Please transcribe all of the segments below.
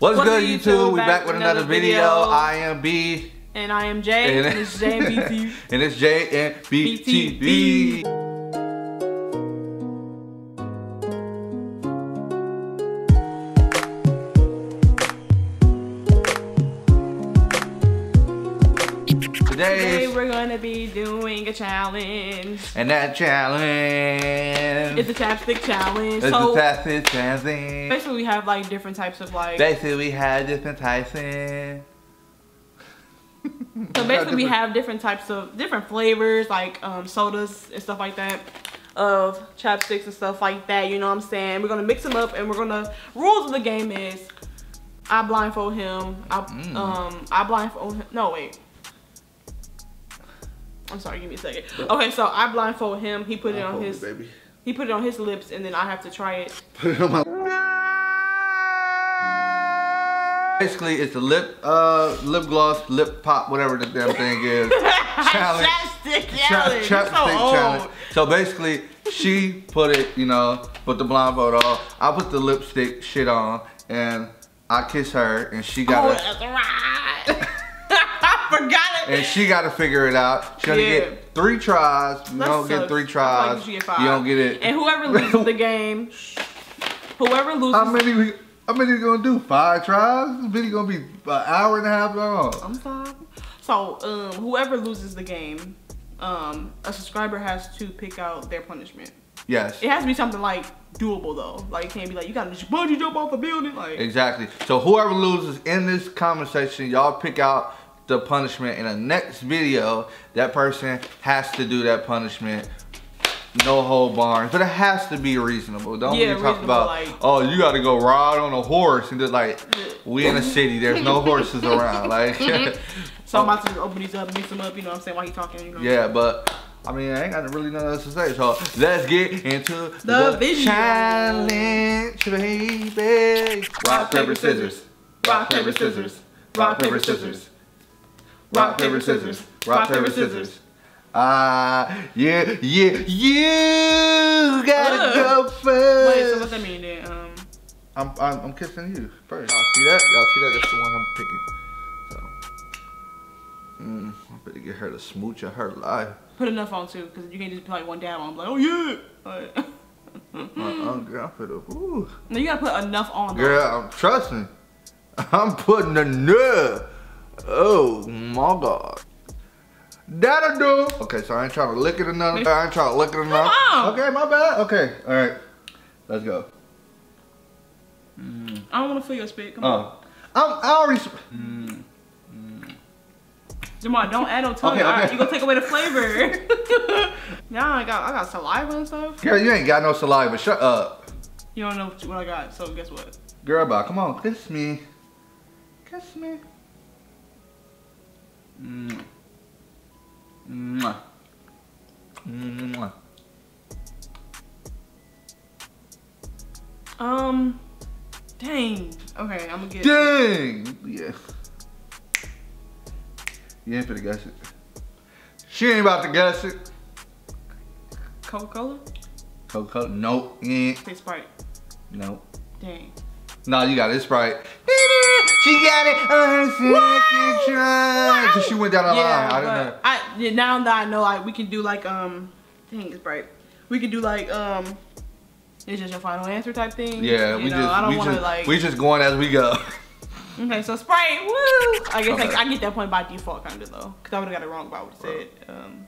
What's, What's good, YouTube? YouTube? We Back back with another another video. video. I am B. And I am Jay, and, it's and it's J and BTV. Today challenge. and that challenge. It's a chapstick challenge. It's so a chapstick challenge. basically, we have like different types of like. Basically, we had different types in. So basically, we have different types of different flavors, like um, sodas and stuff like that, of chapsticks and stuff like that. You know what I'm saying? We're gonna mix them up, and we're gonna. Rules of the game is, I blindfold him. I Mm. um I blindfold him. No wait. I'm sorry. Give me a second. Okay, so I blindfold him. He put it on his. baby. He put it on his lips, and then I have to try it. Put it on my. Basically, it's a lip, uh, lip gloss, lip pop, whatever the damn thing is. challenge. Chapstick Cha- challenge. chapstick so old. challenge. So basically, she put it, you know, put the blindfold on. I put the lipstick shit on, and I kiss her, and she Oh, got to that's right. Forgot it. and she got to figure it out. She got to Yeah. get three tries. You don't get three tries. like you five. you don't get it. And whoever loses the game, whoever loses, How many? we- How many you gonna do? Five tries? This video gonna be an hour and a half long. I'm sorry. So, um, whoever loses the game, um, a subscriber has to pick out their punishment. Yes. It has to be something like doable though. Like it can't be like you gotta just bungee jump off a building. Like Exactly. So whoever loses in this comment section, y'all pick out the punishment in the next video. That person has to do that punishment. No whole barns, but it has to be reasonable. Don't Yeah, be talking about, like- oh, you got to go ride on a horse and just like, we in a city, there's no horses around. Like, so I'm about to open these up, mix them up. You know what I'm saying? While he talking, you know. yeah, but I mean, I ain't got really nothing else to say. So let's get into The video. challenge, baby. Rock paper scissors. Rock paper scissors. Rock paper scissors. Rock paper scissors. Rock paper scissors. Ah, yeah, yeah, you gotta Ugh. go Wait, so first. what that mean then? Um, I'm, I'm, I'm kissing you first. Y'all see that? Y'all see that? That's the one I'm picking. So, mm, I'm gonna get her to smooch of her life. put enough on too, because you can't just put like one dab on. Like, oh yeah. Like, girl, I'm finna, ooh. no, you gotta put enough on. though. Girl, I'm trust me. I'm putting nut. Oh my god. That'll do. Okay, so I ain't trying to lick it enough. I ain't trying to lick it enough. on. Okay, my bad. Okay, all right. Let's go. Mm. I don't want to feel your spit. Come oh. on. Oh, I'm I already. Mm, mm. Jamal, don't add no tongue. Okay, All right, okay. you gonna take away the flavor. yeah, I got I got saliva and stuff. Girl, you ain't got no saliva. Shut up. You don't know what, what I got, so guess what? Girl, bye. Come on, kiss me. Kiss me. Mm. Mwah. Mwah. Um, dang. Okay, I'm gonna get. Dang! Yeah. You ain't finna guess it. She ain't about to guess it. Coca Cola. Coca-Cola. Nope. Yeah. Say Sprite. Nope. Dang. No, you got it. Sprite. She got it on her second try. Cause she went down the line. I didn't know. I yeah, now that I know, like we can do like um, dang, it's Sprite. We can do like um, it's just your final answer type thing. Yeah, You we know, just I don't we want to just like. we just going as we go. Okay, so Sprite, woo! I guess Okay. like, I get that point by default, kind of though, because I would have got it wrong if I would have said. Um,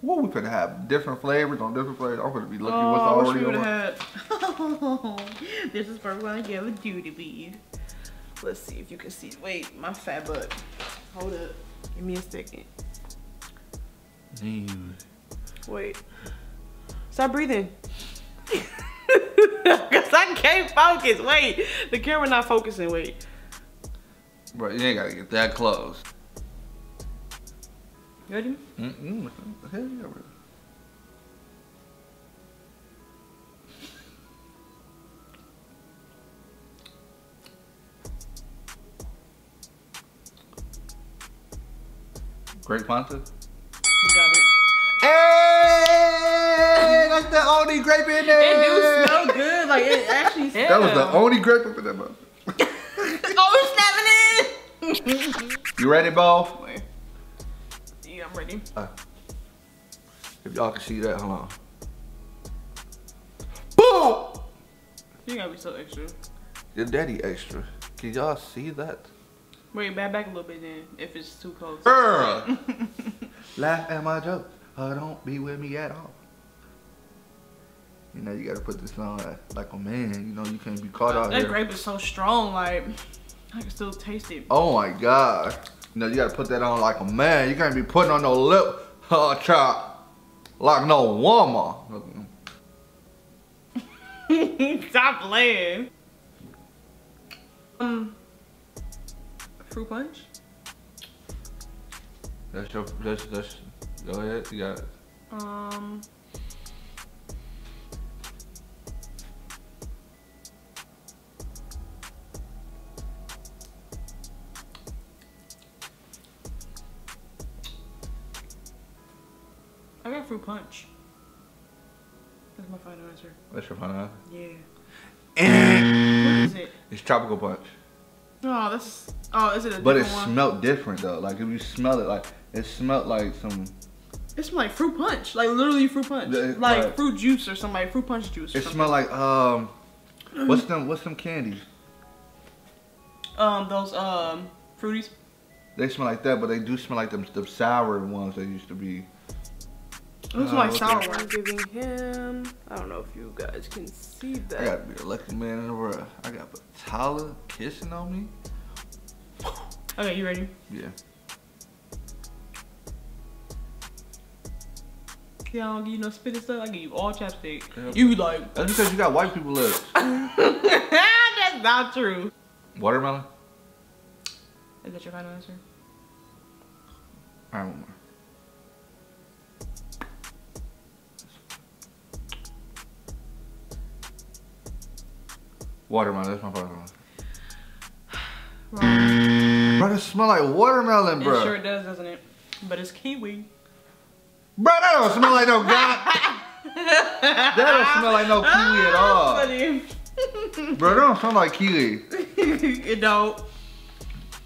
What we could have different flavors on different flavors. I'm gonna be looking oh, what's already on. had. this is probably I give a duty to be. Let's see if you can see. Wait, my fat butt. Hold up. Give me a second. Damn. Wait. Stop breathing. Cause I can't focus. Wait, the camera not focusing. Wait. Bro, you ain't gotta get that close. You ready? Mm-mm. Hell got? Great Fanta? You got it. Hey, that's the only grape in there. It do smell good. Like it actually. That was the um, only grape up in that mouth. Oh you ready, Bo? I'm ready. Uh, if y'all can see that, hold on. Boom! You gotta be so extra. Your daddy extra. Can y'all see that? Wait, back back a little bit then, if it's too close. Girl! Laugh at my joke. Oh, don't be with me at all. You know, you gotta put this on like, like a man. You know, you can't be caught out that here. grape is so strong, like I can still taste it. Oh my god. You know, you gotta put that on like a man. You can't be putting on no lip uh, chop like no woman. Stop playing. Um, fruit punch. That's your, that's, that's, go ahead, you got it. Um, punch. That's my final answer. That's your final answer. Yeah. Eh. What is it? It's tropical punch. Oh, that's. Oh, is it a But it one? smelled different though. Like if you smell it, like it smelled like some. It smells like fruit punch, like literally fruit punch, like fruit juice or something, like fruit punch juice. It smelled like um. What's them? What's them candies? Um, those um fruities. They smell like that, but they do smell like them, them sour ones that used to be. Smell like sour ones. I'm giving him. I don't know if you guys can see that. I gotta be the lucky man in the world. I got Tyler kissing on me. Okay, you ready? Yeah. Yeah, I don't give you no spit and stuff. I give you all chapstick. Yeah. You be like, That's because you got white people lips. that's not true. Watermelon. Is that your final answer? I don't know. Watermelon. That's my favorite one. Wrong. Bro, it smell like watermelon, It bro. sure does, doesn't it? But it's kiwi. Bro, that don't smell like no god. that don't smell like no kiwi at ah, all. Funny. Bro, that don't smell like kiwi. it don't.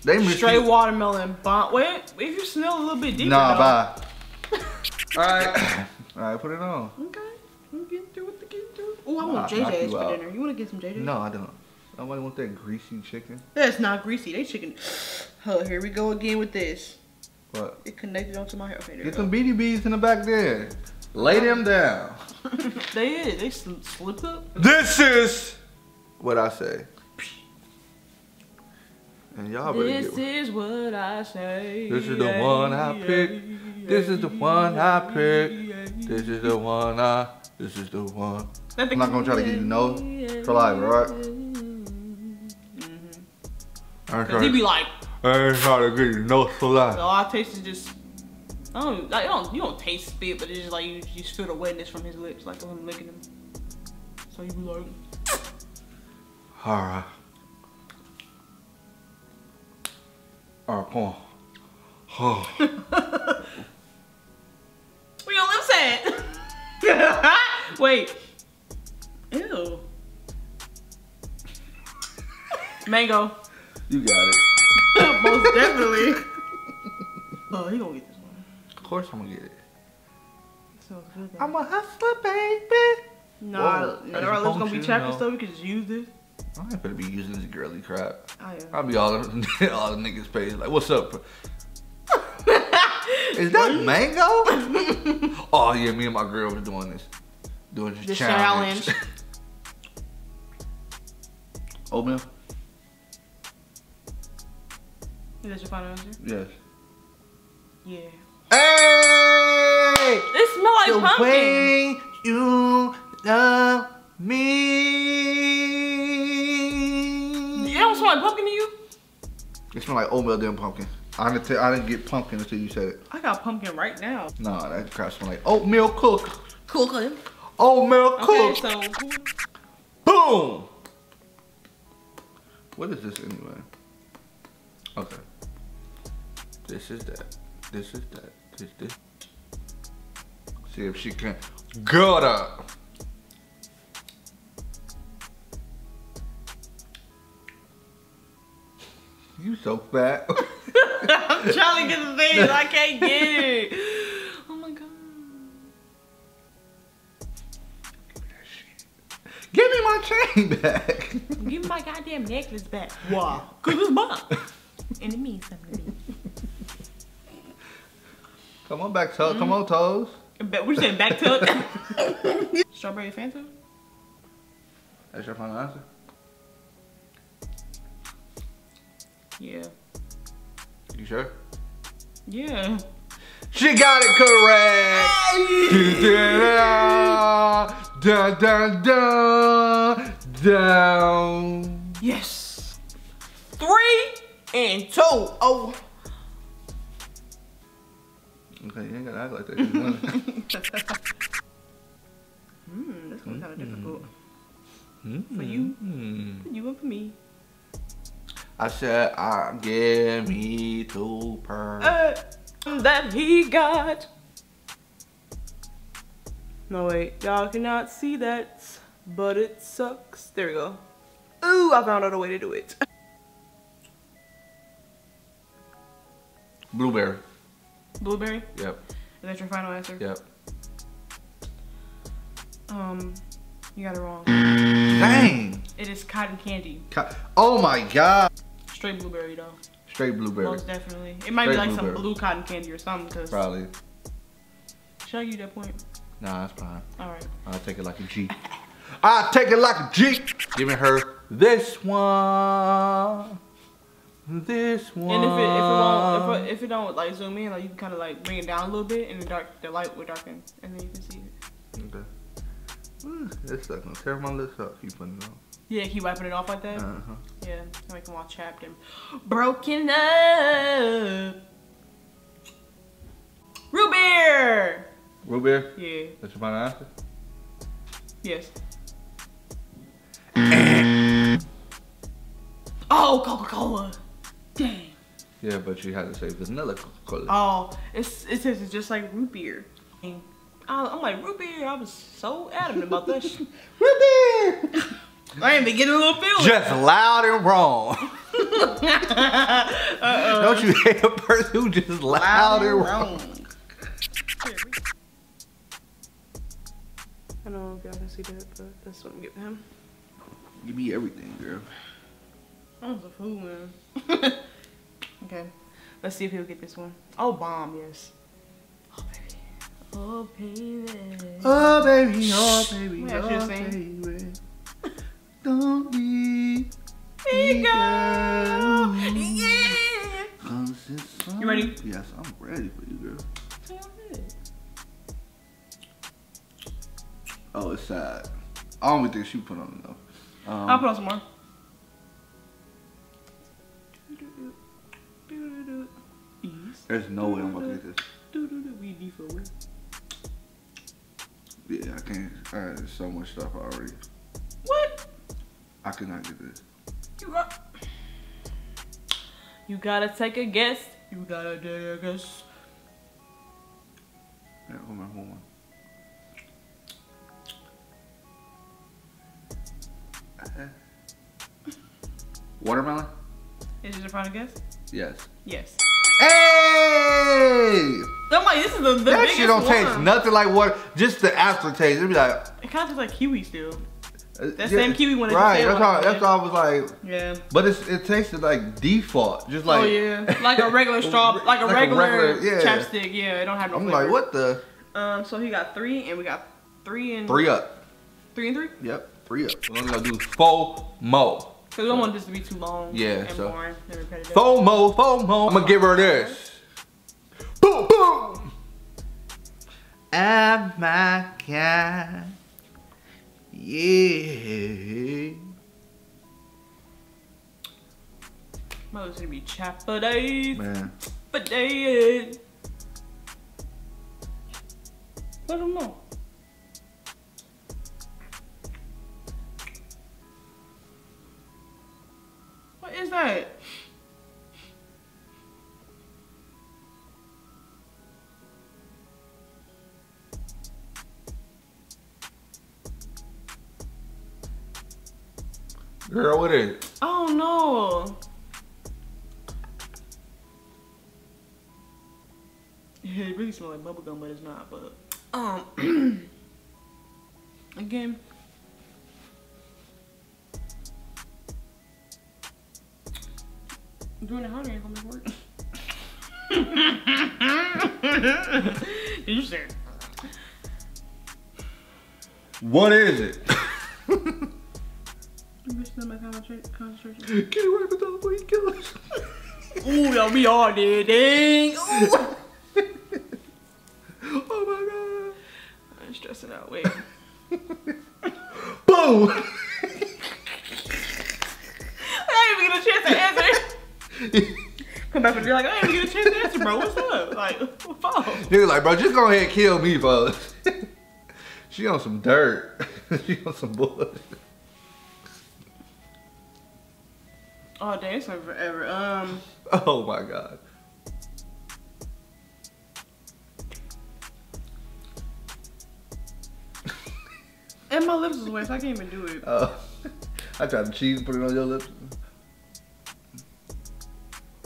They Straight it- watermelon. Bon- Wait, if you smell a little bit deeper. Nah, bye. Alright. Alright, put it on. Okay. I'm getting through with the through. Oh, I want knock JJ's for out. dinner. You want to get some JJ's? No, I don't. Nobody want that greasy chicken. That's not greasy. They chicken. Oh, here we go again with this. What? It connected onto my hair. Okay, Get some BDBs in the back there. Lay them down. they is. They sl- slipped up. This is what I say. And y'all This is what I say. This is the one I picked. This is the one I picked. This is the one I. This is the one. I'm not gonna try to get you no saliva, right? Mm-hmm. Ain't Cause he be like, I ain't trying to get you no saliva. all I taste is just. I don't, like, you don't, you don't taste spit, but it's just like you, you just feel the wetness from his lips, like him licking them. So you be like, Alright. Alright, come on. Oh. where your lips at? Wait. Ew. Mango. You got it. Most definitely. oh, he gonna get this one. Of course I'm gonna get it. So good. though. I'm a hustler, baby. Nah, Whoa, no, that's our lips gonna be function, chapped and no. stuff. We could just use this. I ain't gonna be using this girly crap. Oh, I am. I'll be all, all the niggas page like, what's up? Is that mango? oh yeah, me and my girl was doing this. Doing this The challenge. challenge. Oatmeal? Is that your final answer? Yes. Yeah. Hey! It smell like the pumpkin. way you love me. It don't smell like pumpkin to you? It smell like oatmeal than pumpkin. I didn't, tell, I didn't get pumpkin until you said it. I got pumpkin right now. Nah, that crap smell like oatmeal cook. Cool, cool. Oatmeal Okay, cook. so Boom! What is this anyway? Okay. This is that. This is that. This this. See if she can gut up. You so fat. I'm trying to get the thing. I can't get it. Give me my chain back. Give me my goddamn necklace back. Why? Cause it's mine. and it means something to me. Come on back, toes. Come on, toes. But we're saying back to Strawberry Fanta? That's your final answer? Yeah. You sure? Yeah. She got it correct. Da, da, da, down. Yes. Three and two. Oh. Okay, you ain't gotta act like that. Hmm, this one's kind of difficult. For you. for You and for me. I said, I give me two per. Uh, that he got. No wait, y'all cannot see that, but it sucks. There we go. Ooh, I found out a way to do it. Blueberry. Blueberry? Yep. Is that your final answer? Yep. Um, you got it wrong. Dang. It is cotton candy. Co- Oh my god. Straight blueberry though. Straight blueberry. Most definitely. It might be Straight like some blue cotton candy or something. Cause Probably. should I give you that point? Nah, that's fine. All right. I'll take it like a G. I'll take it like a G. Giving her this one. This one. And if it if it won't if it, if it don't like zoom in, like you can kind of like bring it down a little bit, and the dark the light will darken, and then you can see it. Okay. Ooh, It's not gonna tear my lips up. Keep putting it on. Yeah, keep wiping it off like that. Uh huh. Yeah, to make them all chapped and broken up. Root beer. Root beer. Yeah. That's your final answer. Yes. oh, Coca Cola. Dang. Yeah, but you had to say vanilla Coca-Cola. Oh, it's it says it's just like root beer. I- I'm like root beer. I was so adamant about that. shit. Root beer. I ain't been getting a little feeling. Just loud and wrong. Uh-oh. Don't you hate a person who just loud and wrong? I if y'all can see that, but that's what I'm giving him. Give me everything, girl. I was a fool, man. okay, let's see if he'll get this one. Oh, bomb, yes. Oh, baby. Oh, baby. Oh baby, oh baby, Yeah, oh she'll baby. Don't be. Here you go. girl. Yeah. 'Cause You ready? Yes, I'm ready for you, girl. Oh, it's sad. I don't even think she put on enough. Um, I'll put on some more. There's no way I'm about to get this. We D for win. Yeah, I can't. Uh, there's so much stuff already. What? I cannot get this. You got. You gotta take a guess. You gotta take a guess. Yeah, hold on, hold on. Watermelon? Is it a final guess? Yes. Yes. Hey! I'm like, this is the, the That shit don't one. taste nothing like water. Just the aftertaste. It'd be like. It kind of tastes like kiwi still. uh, That yeah, same kiwi one Right. That's how. That's that. all I was like. Yeah. But it's, it tasted like default. Just like. oh yeah, like a regular straw, like a Like a regular, regular- yeah. chapstick. Yeah, it don't have no I'm flavor. like, what the? Um, so he got three, and we got three and Three up. three and three. Yep. Three up. What I'm gonna do four more. Cause I don't want this to be too long. Yeah, and so- boring and repetitive. FOMO, FOMO. I'm gonna give her this. Boom, boom. Oh my God. Yeah. Mother's gonna be chappa days, Man. for days. Let them know. Girl, what is it? Oh no. It really smells like bubblegum, but it's not, but um again. Doing it doing ain't gonna work. you said. What is it? You missed my concentra- concentration. Get it right before you kill us. Ooh, yo, we all did, dang. Ooh. oh my god. I'm stressing out. Wait. Boom! I didn't even get a chance to answer. Come back and be like, I didn't even get a chance to answer, bro. What's up? Like, what for? Nigga like, bro, just go ahead and kill me, folks. she on some dirt. she on some bullshit. Oh, dang, it's forever. Um, Oh my god. and my lips is wet, so I can't even do it. Uh, I tried to cheese and put it on your lips.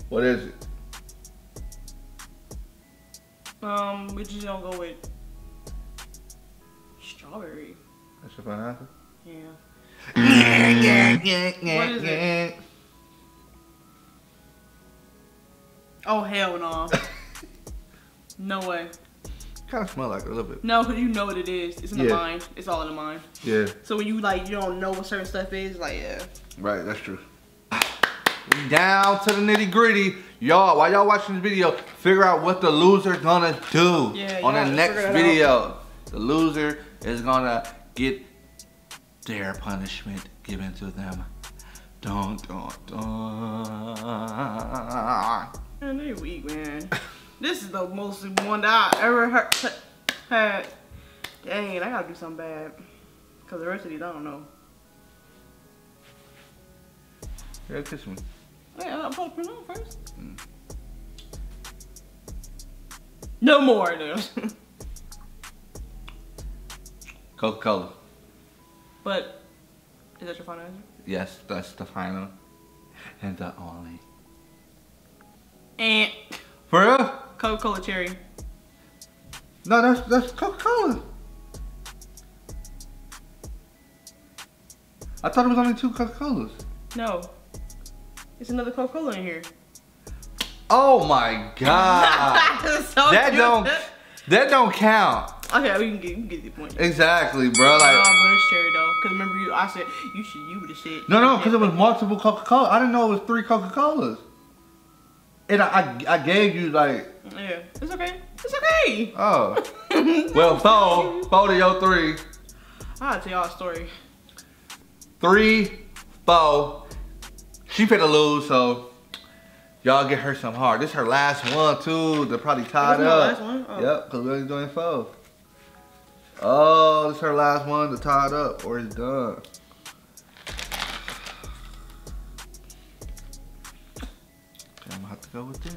What is it? Um, we just don't go with strawberry. That's your final answer? Yeah. What is it? Oh hell no. no way. Kind of smell like a little bit. No, you know what it is. It's in the mind. It's all in the mind. Yeah, So when you like, you don't know what certain stuff is, like yeah. right, that's true. Down to the nitty gritty. Y'all, while y'all watching this video, figure out what the loser gonna do Yeah, on the next video. The loser is gonna get their punishment given to them. Dun, dun, dun. Man, they weak, man. this is the most one that I ever heard, had. Dang, I gotta do something bad. Cause the rest of these, I don't know. Yeah, kiss me. Wait, I'm supposed to put it on first. Mm. No more, dude. Coca-Cola. but is that your final answer? Yes, that's the final and the only. And For real? Coca-Cola cherry. No, that's that's Coca-Cola. I thought it was only two Coca-Colas. No. It's another Coca-Cola in here. Oh my god. So that cute. don't that don't count. Okay, we can get, we can get the point. Exactly, bro. No, Like but it's cherry though. Cause remember you, I said you should, you would have said. no, no, because it was multiple Coca-Cola. I didn't know it was three Coca-Colas. And I, I I gave you like Yeah, it's okay. It's okay. oh well four four to your three I'll tell y'all a story. three four. She finna lose, so y'all get her some hard. This her last one too. They're probably tied up. last one? Oh. Yep, cause we're only doing four. Oh, this her last one to tie it up, or it's done. Go with this.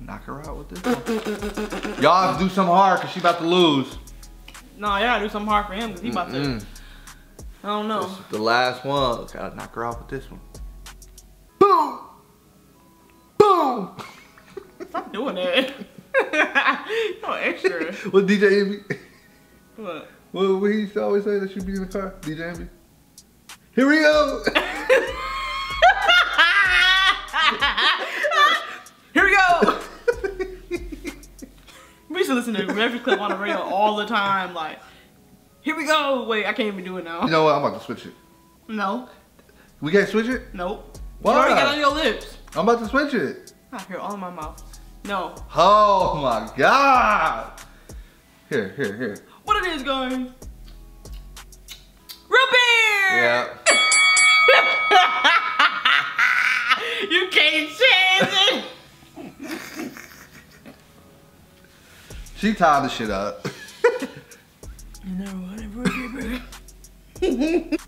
Knock her out with this. Y'all have to do something hard cause she about to lose. No, y'all gotta do something hard for him because he about to. I don't know. This is the last one. Gotta knock her out with this one. Boom! Boom! Stop doing that. no extra. What DJ Envy? What? What, what he used to always say that she'd be in the car? DJ Envy? Here we go! Here we go. we used to listen to Breakfast Club on the radio all the time. Like, here we go. Wait, I can't even do it now. you know what? I'm about to switch it. No, We can't switch it? nope. Why? You already got on your lips. I'm about to switch it. I hear all in my mouth. No. Oh my god! Here, here, here. What it is going? Root. Yeah. you can't change it. She tied the shit up. You never wanted root beer.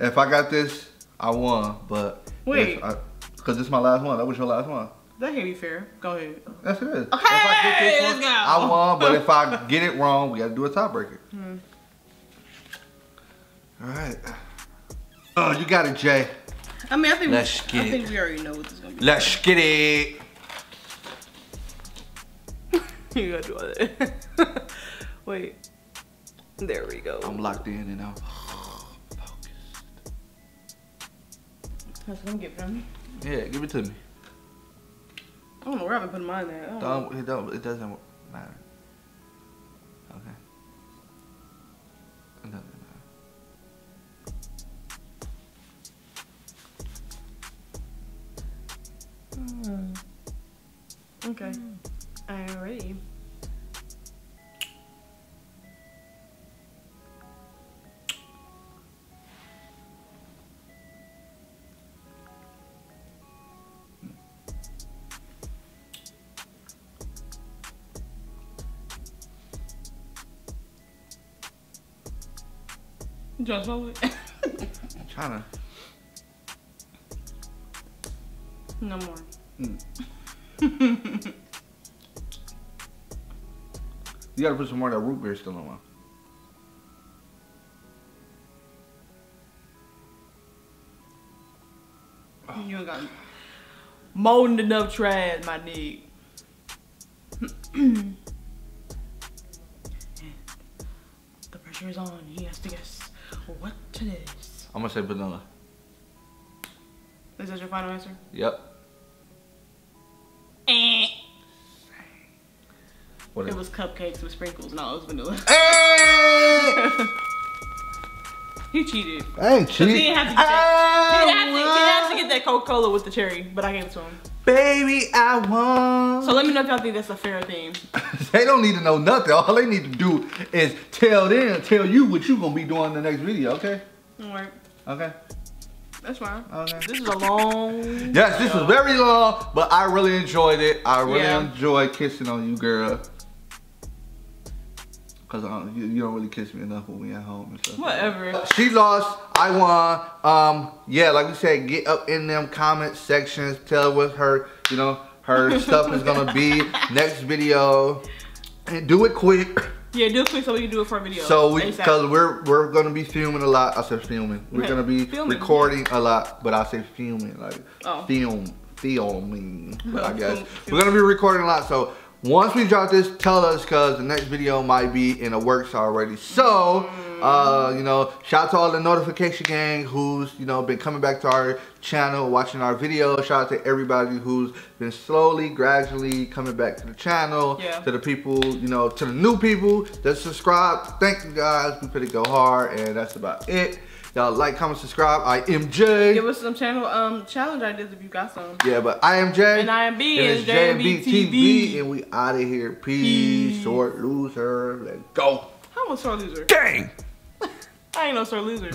if I got this, I won. But Wait. I, cause this is my last one. That was your last one. That can't be fair. Go ahead. That's it. if I Okay, get this let's one, go. I won. But if I get it wrong, we gotta do a tiebreaker. Hmm. All right. Oh, you got it, Jay. I mean, I think Let's we, get I it. think we already know what this is gonna be. Let's get it. you gotta do all that. Wait. There we go. I'm locked in and I'm That's what I'm giving them. Yeah, give it to me. I don't know where I've been putting mine at. Don't. Don't, it don't, it doesn't matter. Okay. It doesn't matter. Hmm. Okay. I'm It. I'm trying to. no more. Mm. You gotta put some more of that root beer still on. You ain't got more than enough trash, my nigga. the pressure is on. He has to guess what is. I'm gonna say vanilla. Is that your final answer? Yep. Eh. What It is was cupcakes with sprinkles. No, it was vanilla. Hey! he cheated. I ain't cheating. he didn't have to get that. He didn't have to, he didn't have to get that Coca-Cola with the cherry, but I gave it to him. Baby, I won. So let me know if y'all think that's a fair thing. they don't need to know nothing. All they need to do is tell them, tell you what you gonna be doing in the next video. Okay. Alright, Okay. that's fine. Okay. This is a long. Yes, this was very long, but I really enjoyed it. I really Yeah. enjoyed kissing on you, girl. Cause uh, you, you don't really kiss me enough when we at home and stuff. Whatever. She lost. I won. Um, yeah, like we said, get up in them comment sections. Tell what her, you know, her stuff is gonna be next video, and do it quick. Yeah, do it quick so we can do it for a video. So we, ASAP. cause we're we're gonna be filming a lot. I said filming. We're Okay. gonna be Filming. recording a lot, but I say filming like Oh. film, filming. But I guess we're gonna be recording a lot. So once we drop this, tell us cause the next video might be in the works already. So uh, you know, shout out to all the notification gang who's you know been coming back to our channel, watching our videos. Shout out to everybody who's been slowly, gradually coming back to the channel. Yeah. To the people, you know, to the new people that subscribe. Thank you guys. We finna go hard, and that's about it. Y'all like, comment, subscribe. I am Jay. Give us some channel um challenge ideas if you got some. Yeah, but I am Jay. And I am B, And and it's JMB JMB TV. and we out of here. Peace. Peace. Short loser. Let's go. How am a sore loser? Dang. I ain't no sore loser.